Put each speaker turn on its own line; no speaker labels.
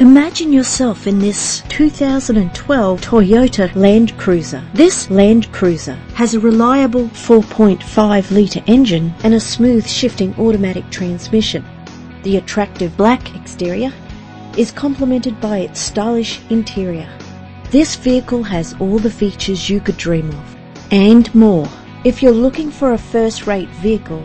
Imagine yourself in this 2012 Toyota Land Cruiser. This Land Cruiser has a reliable 4.5 litre engine and a smooth shifting automatic transmission. The attractive black exterior is complemented by its stylish interior. This vehicle has all the features you could dream of and more. If you're looking for a first rate vehicle,